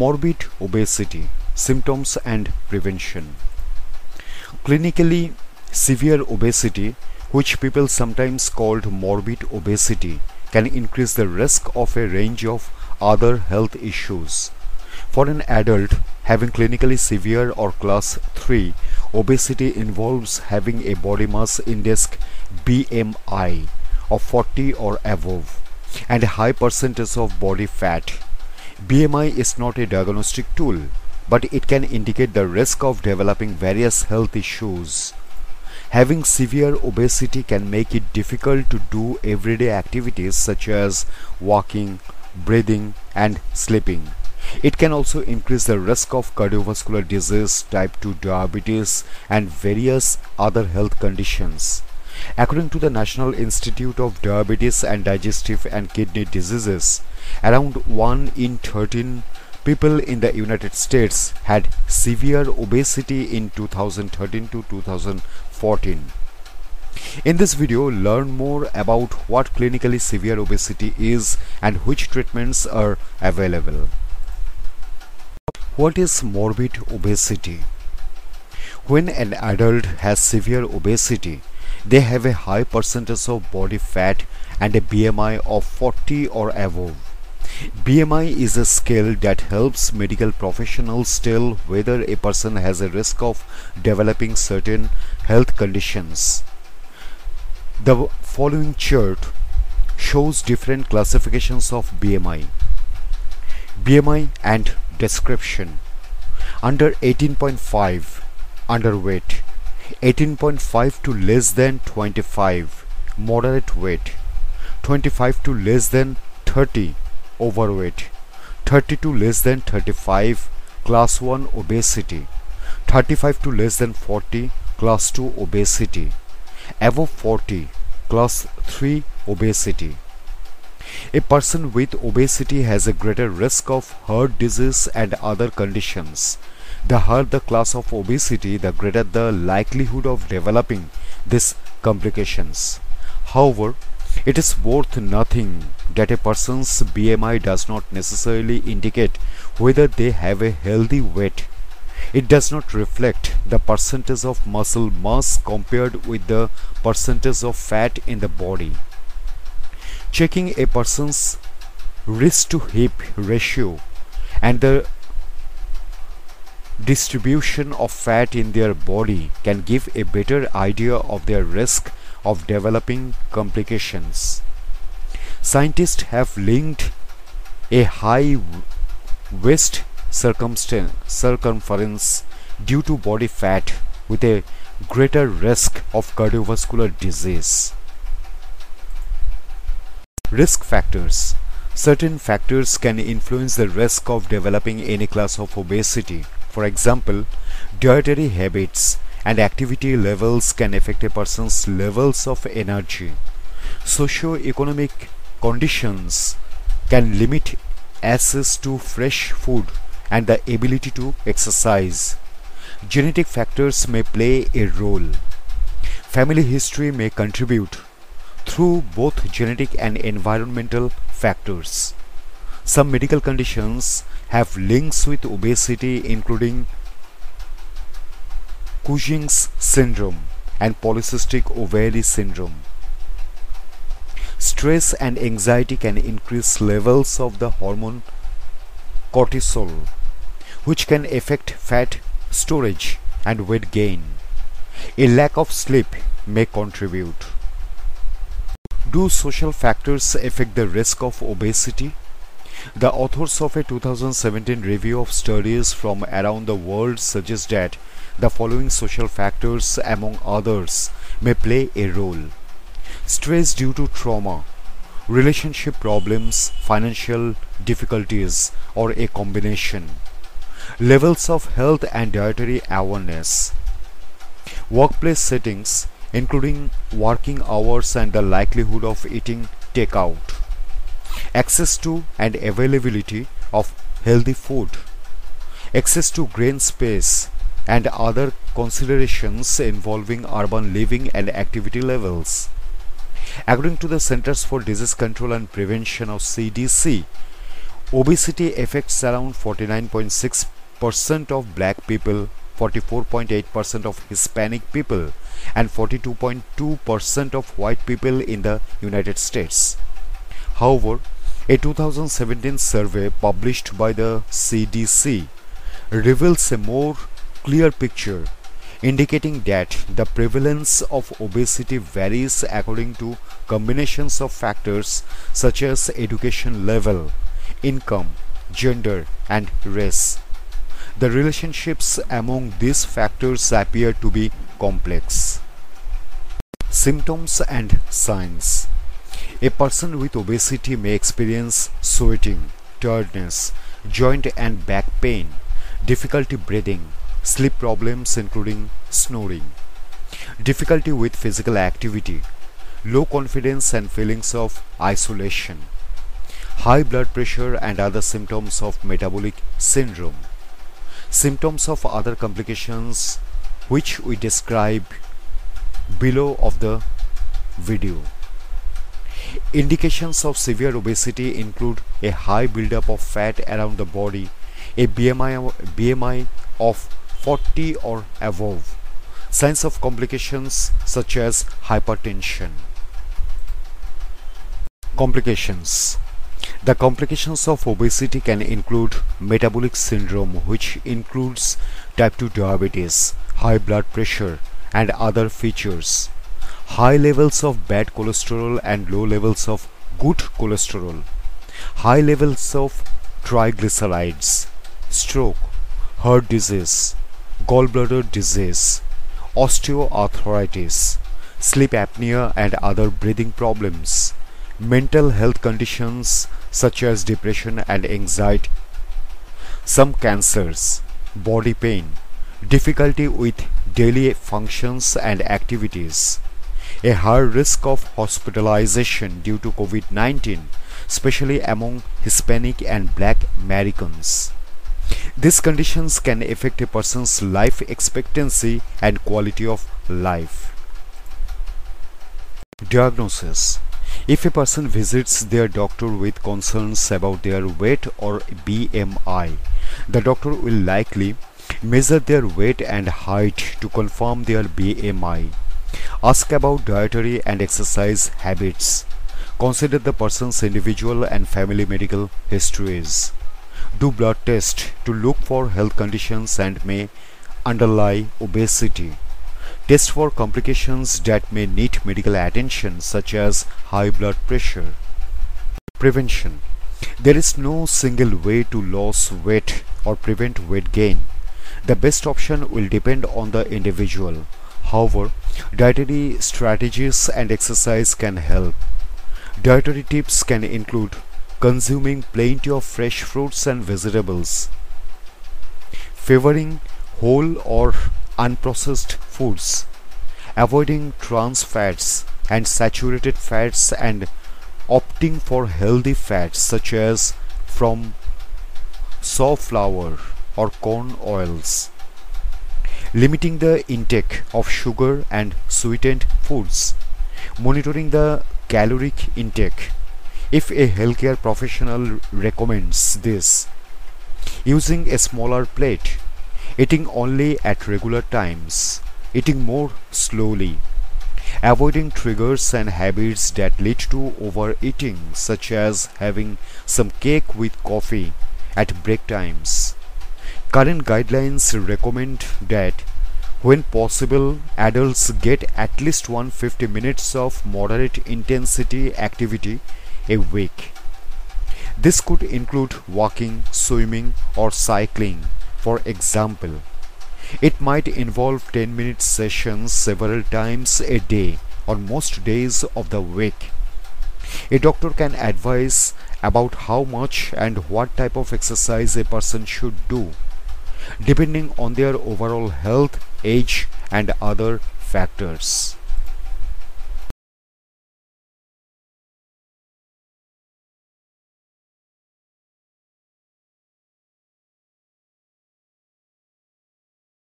Morbid obesity, symptoms and prevention. Clinically, severe obesity, which people sometimes called morbid obesity, can increase the risk of a range of other health issues. For an adult, having clinically severe or class 3 obesity involves having a body mass index BMI of 40 or above and a high percentage of body fat. BMI is not a diagnostic tool, but it can indicate the risk of developing various health issues. Having severe obesity can make it difficult to do everyday activities such as walking, breathing, and sleeping. It can also increase the risk of cardiovascular disease, type 2 diabetes, and various other health conditions. According to the National Institute of Diabetes and Digestive and Kidney Diseases, around 1 in 13 people in the United States had severe obesity in 2013 to 2014. In this video, learn more about what clinically severe obesity is and which treatments are available. What is morbid obesity? When an adult has severe obesity, they have a high percentage of body fat and a BMI of 40 or above. BMI is a scale that helps medical professionals tell whether a person has a risk of developing certain health conditions. The following chart shows different classifications of BMI. BMI and description. Under 18.5, underweight. 18.5 to less than 25, moderate weight. 25 to less than 30, overweight. 30 to less than 35, class 1 obesity. 35 to less than 40, class 2 obesity. Above 40, class 3 obesity. A person with obesity has a greater risk of heart disease and other conditions. The higher the class of obesity, the greater the likelihood of developing these complications. However, it is worth nothing that a person's BMI does not necessarily indicate whether they have a healthy weight. It does not reflect the percentage of muscle mass compared with the percentage of fat in the body. Checking a person's waist to hip ratio and the distribution of fat in their body can give a better idea of their risk of developing complications. Scientists have linked a high waist circumference due to body fat with a greater risk of cardiovascular disease. Risk factors Certain factors can influence the risk of developing any class of obesity. For example, dietary habits and activity levels can affect a person's levels of energy. Socio-economic conditions can limit access to fresh food and the ability to exercise. Genetic factors may play a role. Family history may contribute through both genetic and environmental factors. Some medical conditions have links with obesity including Cushing's syndrome and polycystic ovary syndrome. Stress and anxiety can increase levels of the hormone cortisol, which can affect fat storage and weight gain. A lack of sleep may contribute. Do social factors affect the risk of obesity? The authors of a 2017 review of studies from around the world suggest that the following social factors, among others, may play a role. Stress due to trauma, relationship problems, financial difficulties, or a combination. Levels of health and dietary awareness. Workplace settings, including working hours and the likelihood of eating takeout, access to and availability of healthy food, access to green space, and other considerations involving urban living and activity levels. According to the Centers for Disease Control and Prevention of CDC, Obesity affects around 49.6% of black people, 44.8% of Hispanic people, and 42.2% of white people in the United States. However, a 2017 survey published by the CDC reveals a more clear picture indicating that the prevalence of obesity varies according to combinations of factors such as education level, income, gender, and race. The relationships among these factors appear to be complex. Symptoms and signs A person with obesity may experience sweating, tiredness, joint and back pain, difficulty breathing, sleep problems including snoring, difficulty with physical activity, low confidence and feelings of isolation, high blood pressure and other symptoms of metabolic syndrome, symptoms of other complications which we describe below of the video. Indications of severe obesity include a high buildup of fat around the body, a BMI, BMI of 40 or above. Signs of complications such as hypertension. Complications The complications of obesity can include metabolic syndrome which includes type 2 diabetes, high blood pressure and other features. High levels of bad cholesterol and low levels of good cholesterol. High levels of triglycerides, stroke, heart disease, gallbladder disease, osteoarthritis, sleep apnea and other breathing problems, mental health conditions such as depression and anxiety, some cancers, body pain, difficulty with daily functions and activities, a higher risk of hospitalization due to COVID-19, especially among Hispanic and Black Americans. These conditions can affect a person's life expectancy and quality of life. Diagnosis If a person visits their doctor with concerns about their weight or BMI, the doctor will likely measure their weight and height to confirm their BMI. Ask about dietary and exercise habits. Consider the person's individual and family medical histories do blood test to look for health conditions and may underlie obesity. Test for complications that may need medical attention such as high blood pressure. Prevention There is no single way to lose weight or prevent weight gain. The best option will depend on the individual. However, dietary strategies and exercise can help. Dietary tips can include consuming plenty of fresh fruits and vegetables, favoring whole or unprocessed foods, avoiding trans fats and saturated fats and opting for healthy fats such as from sunflower or corn oils limiting the intake of sugar and sweetened foods monitoring the caloric intake if a healthcare professional recommends this. Using a smaller plate, eating only at regular times, eating more slowly, avoiding triggers and habits that lead to overeating such as having some cake with coffee at break times. Current guidelines recommend that when possible, adults get at least 150 minutes of moderate intensity activity a week. This could include walking, swimming, or cycling, for example. It might involve 10 minute sessions several times a day on most days of the week. A doctor can advise about how much and what type of exercise a person should do, depending on their overall health, age, and other factors.